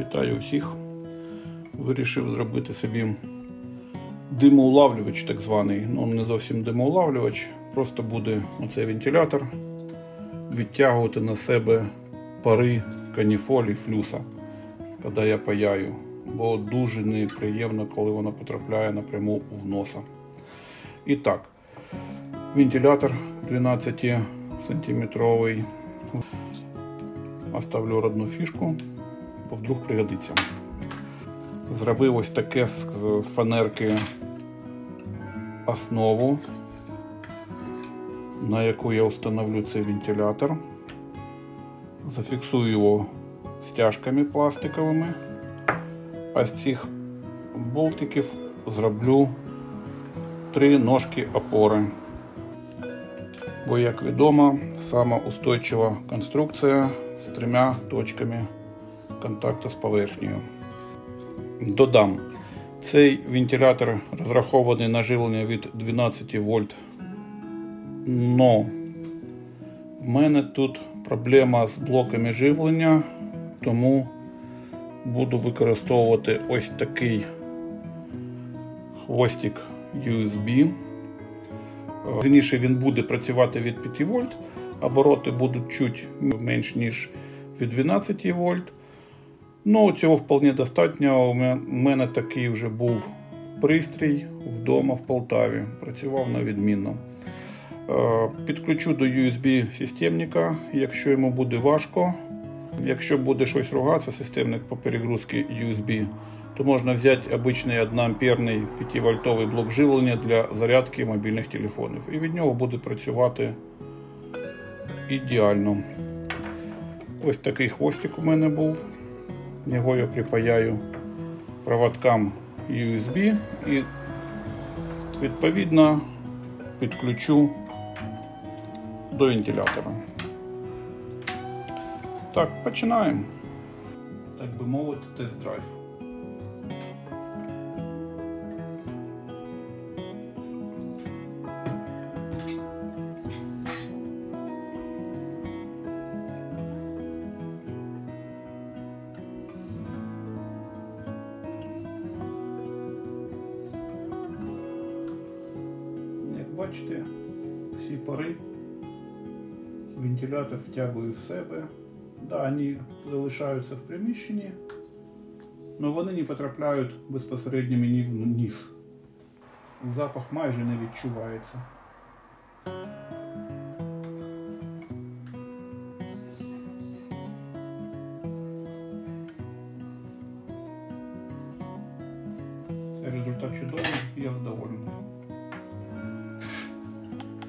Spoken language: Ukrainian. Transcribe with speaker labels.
Speaker 1: Вітаю всіх. Вирішив зробити собі димоулавлювач, так званий. Ну, не зовсім димоулавлювач, просто буде оцей вентилятор відтягувати на себе пари каніфолі, флюса, коли я паяю. Бо дуже неприємно, коли воно потрапляє напряму в носа. І так, вентилятор 12 сантиметровий. Оставлю одну фішку, вдруг пригодиться. Зробив ось таке з фанерки основу, на яку я встановлю цей вентилятор. Зафіксую його стяжками пластиковими, а з цих болтиків зроблю три ножки опори. Бо, як відомо, сама устойчива конструкція з трьома точками контакту з поверхнею. Додам, цей вентилятор розрахований на живлення від 12 вольт. Но в мене тут проблема з блоками живлення, тому буду використовувати ось такий хвостик USB. Раніше він буде працювати від 5 вольт, обороти будуть чуть менш ніж від 12 вольт. Ну, цього вполне достатньо. У мене такий вже був пристрій вдома в Полтаві. Працював на відмінно. Підключу до USB системника, якщо йому буде важко. Якщо буде щось ругатися, системник по перегрузці USB, то можна взяти обичний 1 амперний 5 вольтовий блок живлення для зарядки мобільних телефонів. І від нього буде працювати ідеально. Ось такий хвостик у мене був. Його я припаяю проводкам USB і відповідно підключу до вентилятора. Так, починаємо. Так би мовити, тест-драйв. Бачите, всі пари вентилятор втягує в себе. Да, вони залишаються в приміщенні, але вони не потрапляють безпосередньо мені вниз. Запах майже не відчувається. Результат чудовий, я задоволений.